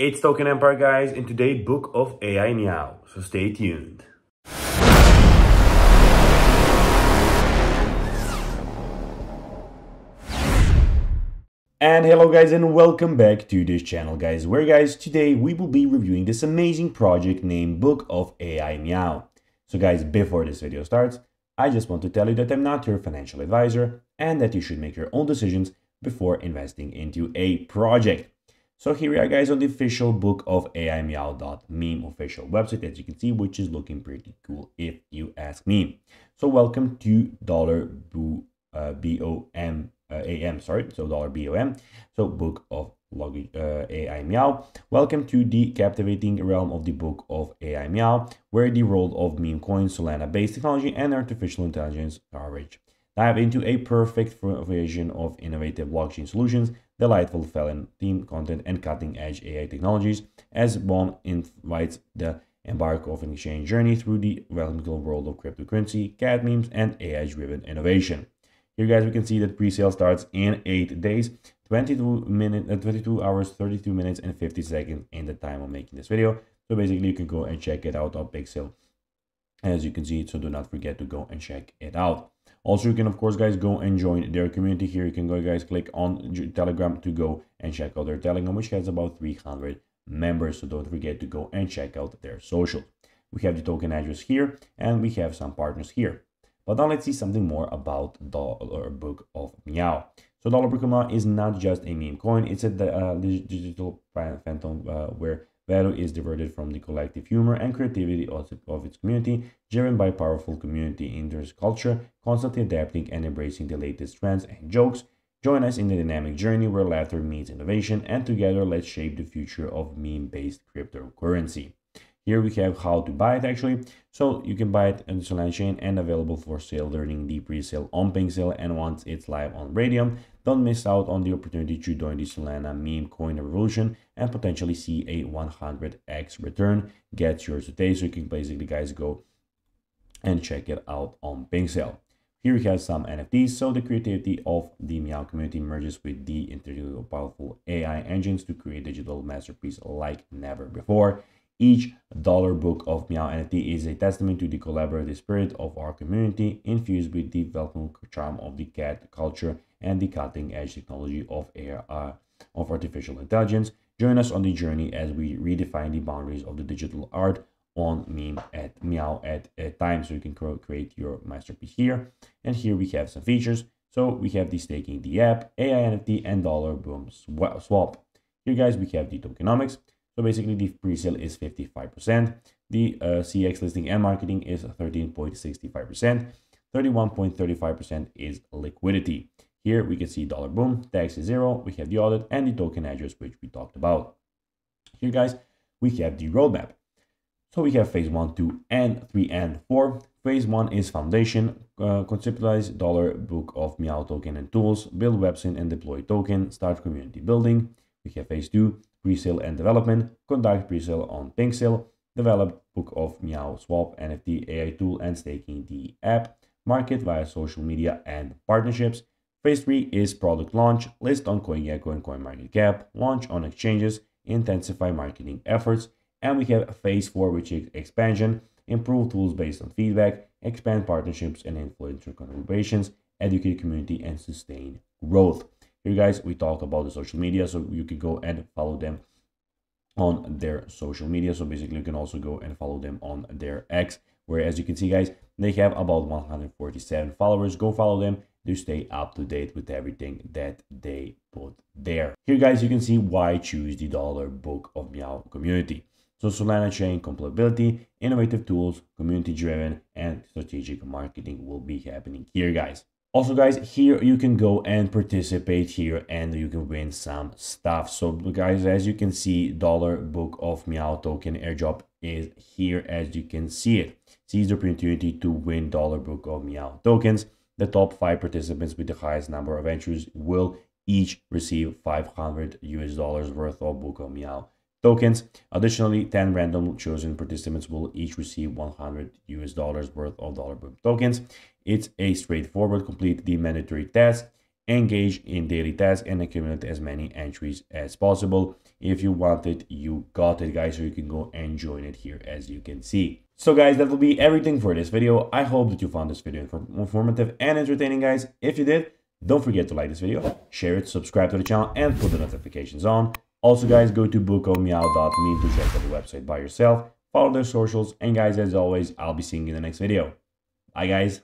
It's Token Empire guys in today book of AI Meow, so stay tuned. And hello guys and welcome back to this channel guys, where guys today we will be reviewing this amazing project named Book of AI Meow. So guys, before this video starts, I just want to tell you that I'm not your financial advisor and that you should make your own decisions before investing into a project. So here we are guys on the official book of AIMeow.meme official website as you can see, which is looking pretty cool if you ask me. So welcome to dollar BOM, uh, uh, A-M, sorry, so dollar B-O-M, so book of log uh, AI Meow. Welcome to the captivating realm of the book of AI Meow, where the world of meme coins, Solana-based technology, and artificial intelligence are rich. Dive into a perfect vision of innovative blockchain solutions delightful felon theme content, and cutting-edge AI technologies as BOM invites the embark of an exchange journey through the whimsical world of cryptocurrency, cat memes, and AI-driven innovation. Here, guys, we can see that pre-sale starts in 8 days, 22 minutes, uh, 22 hours, 32 minutes, and 50 seconds in the time of making this video. So basically, you can go and check it out on Pixel, as you can see. So do not forget to go and check it out. Also, you can, of course, guys, go and join their community here. You can go, guys, click on Telegram to go and check out their Telegram, which has about 300 members. So don't forget to go and check out their social. We have the token address here, and we have some partners here. But now let's see something more about the uh, Book of Meow. So Dollar of is not just a meme coin; it's a uh, digital phantom uh, where Value is diverted from the collective humor and creativity of, of its community, driven by powerful community interest culture, constantly adapting and embracing the latest trends and jokes. Join us in the dynamic journey where laughter meets innovation, and together let's shape the future of meme-based cryptocurrency. Here we have how to buy it actually. So you can buy it on Solana chain and available for sale during the pre-sale on PinkSale and once it's live on Raydium. Don't miss out on the opportunity to join the Solana meme coin revolution and potentially see a 100x return. Get yours today so you can basically guys go and check it out on PinkSale. Here we have some NFTs, so the creativity of the Meow community merges with the intellectual powerful AI engines to create digital masterpiece like never before. Each dollar book of Meow NFT is a testament to the collaborative spirit of our community, infused with the welcome charm of the cat culture and the cutting-edge technology of AI, of artificial intelligence. Join us on the journey as we redefine the boundaries of the digital art on meme at meow at a time so you can create your masterpiece here. And here we have some features. So we have the staking the app ai nft and dollar boom swap. Here guys we have the tokenomics so basically the pre-sale is 55%. The uh, CEX listing and marketing is 13.65%. 31.35% is liquidity. Here we can see dollar boom, tax is zero. We have the audit and the token address, which we talked about. Here, guys, we have the roadmap. So we have phase one, two, and three, and four. Phase one is foundation, uh, conceptualize dollar book of Meow token and tools, build website and deploy token, start community building. We have phase two, presale and development, conduct presale on PinkSale, develop Book of Meow Swap NFT AI tool and staking the app, market via social media and partnerships. Phase 3 is product launch, list on CoinGecko and CoinMarketCap, launch on exchanges, intensify marketing efforts, and we have phase 4 which is expansion, improve tools based on feedback, expand partnerships and influencer collaborations, educate community and sustain growth. Here guys, we talk about the social media, so you can go and follow them on their social media. So basically you can also go and follow them on their X, where as you can see guys, they have about 147 followers. Go follow them to stay up to date with everything that they put there. Here guys, you can see why choose the dollar book of Meow community. So Solana chain compatibility, innovative tools, community driven, and strategic marketing will be happening here guys. Also guys, here you can go and participate here and you can win some stuff. So guys, as you can see, dollar book of Meow token airdrop is here as you can see it. Seize the opportunity to win dollar book of Meow tokens. The top five participants with the highest number of entries will each receive 500 US dollars worth of book of Meow tokens. Additionally, 10 random chosen participants will each receive 100 US dollars worth of dollar book tokens. It's a straightforward, complete the mandatory task engage in daily tasks and accumulate as many entries as possible. If you want it, you got it guys, so you can go and join it here as you can see. So guys, that will be everything for this video. I hope that you found this video informative and entertaining guys. If you did, don't forget to like this video, share it, subscribe to the channel and put the notifications on. Also guys, go to bookofmeow.me to check out the website by yourself, follow their socials, and guys, as always, I'll be seeing you in the next video. Bye guys.